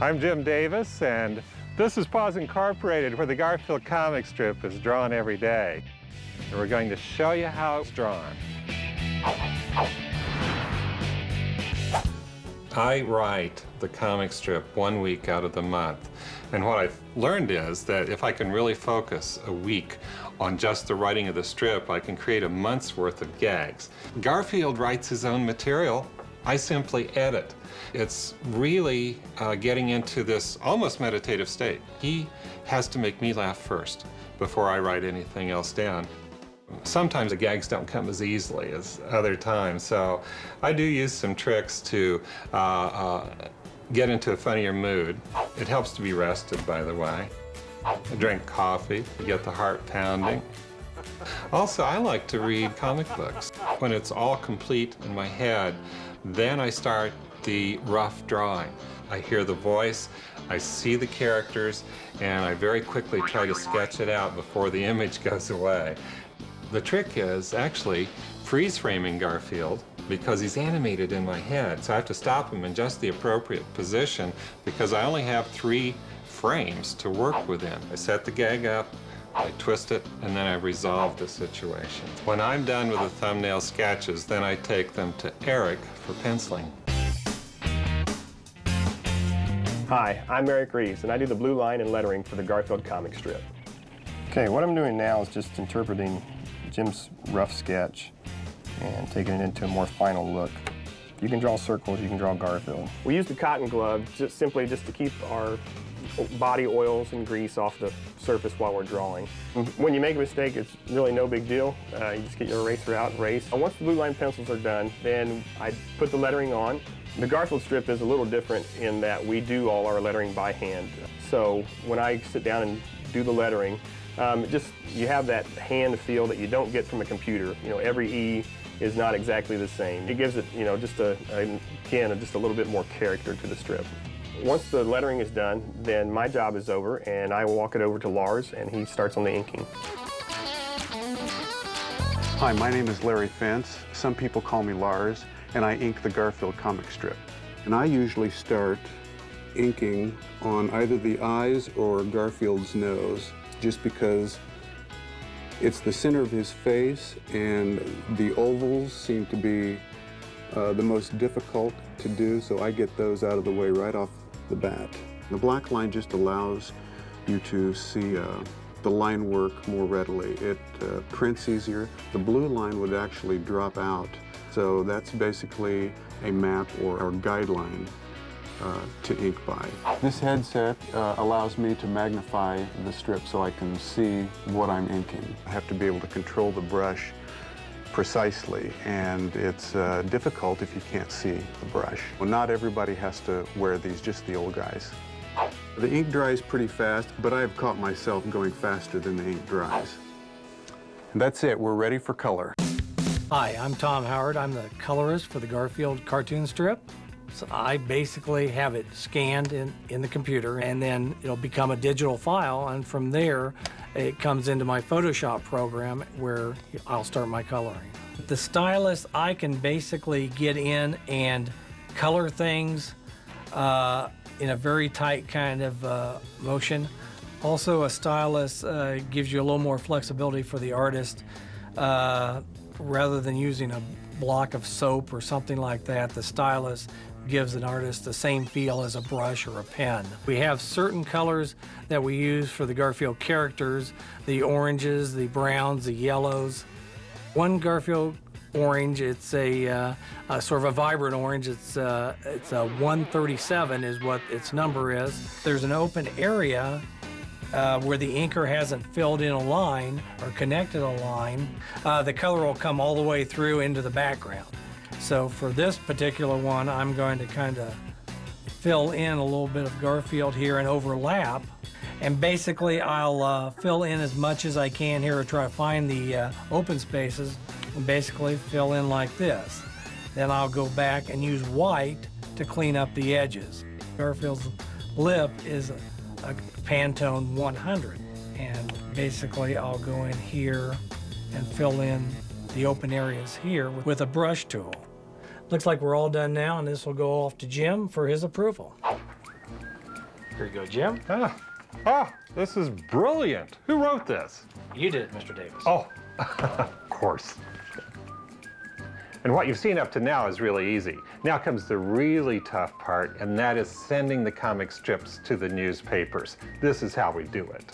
I'm Jim Davis, and this is Paws Incorporated, where the Garfield comic strip is drawn every day. And we're going to show you how it's drawn. I write the comic strip one week out of the month. And what I've learned is that if I can really focus a week on just the writing of the strip, I can create a month's worth of gags. Garfield writes his own material. I simply edit. It's really uh, getting into this almost meditative state. He has to make me laugh first before I write anything else down. Sometimes the gags don't come as easily as other times, so I do use some tricks to uh, uh, get into a funnier mood. It helps to be rested, by the way. I drink coffee to get the heart pounding. Also, I like to read comic books. When it's all complete in my head, then I start the rough drawing. I hear the voice, I see the characters, and I very quickly try to sketch it out before the image goes away. The trick is actually freeze framing Garfield because he's animated in my head. So I have to stop him in just the appropriate position because I only have three frames to work within. I set the gag up, I twist it, and then I resolve the situation. When I'm done with the thumbnail sketches, then I take them to Eric for penciling. Hi, I'm Eric Reeves, and I do the blue line and lettering for the Garfield comic strip. Okay, what I'm doing now is just interpreting Jim's rough sketch and taking it into a more final look. You can draw circles, you can draw Garfield. We use the cotton glove just simply just to keep our body oils and grease off the surface while we're drawing. When you make a mistake, it's really no big deal. Uh, you just get your eraser out and erase. And once the blue line pencils are done, then I put the lettering on. The Garfield strip is a little different in that we do all our lettering by hand. So when I sit down and do the lettering, um, just you have that hand feel that you don't get from a computer. You know, every E is not exactly the same. It gives it, you know, just a, a again, just a little bit more character to the strip. Once the lettering is done, then my job is over, and I walk it over to Lars, and he starts on the inking. Hi, my name is Larry Fentz. Some people call me Lars, and I ink the Garfield comic strip. And I usually start inking on either the eyes or Garfield's nose just because it's the center of his face and the ovals seem to be uh, the most difficult to do, so I get those out of the way right off the bat. The black line just allows you to see uh, the line work more readily. It uh, prints easier. The blue line would actually drop out, so that's basically a map or a guideline uh, to ink by. This headset uh, allows me to magnify the strip so I can see what I'm inking. I have to be able to control the brush precisely, and it's uh, difficult if you can't see the brush. Well, not everybody has to wear these, just the old guys. The ink dries pretty fast, but I've caught myself going faster than the ink dries. And that's it, we're ready for color. Hi, I'm Tom Howard. I'm the colorist for the Garfield cartoon strip. So I basically have it scanned in, in the computer and then it'll become a digital file and from there it comes into my Photoshop program where I'll start my coloring. The stylus, I can basically get in and color things uh, in a very tight kind of uh, motion. Also, a stylus uh, gives you a little more flexibility for the artist. Rather than using a block of soap or something like that, the stylus gives an artist the same feel as a brush or a pen. We have certain colors that we use for the Garfield characters, the oranges, the browns, the yellows. One Garfield orange, it's a, uh, a sort of a vibrant orange. It's, uh, it's a 137 is what its number is. There's an open area uh, where the inker hasn't filled in a line or connected a line, uh, the color will come all the way through into the background. So for this particular one, I'm going to kind of fill in a little bit of Garfield here and overlap. And basically, I'll uh, fill in as much as I can here to try to find the uh, open spaces and basically fill in like this. Then I'll go back and use white to clean up the edges. Garfield's lip is a Pantone 100. And basically, I'll go in here and fill in the open areas here with a brush tool. Looks like we're all done now, and this will go off to Jim for his approval. Here you go, Jim. Ah, ah, this is brilliant. Who wrote this? You did, Mr. Davis. Oh, of course. And what you've seen up to now is really easy. Now comes the really tough part, and that is sending the comic strips to the newspapers. This is how we do it.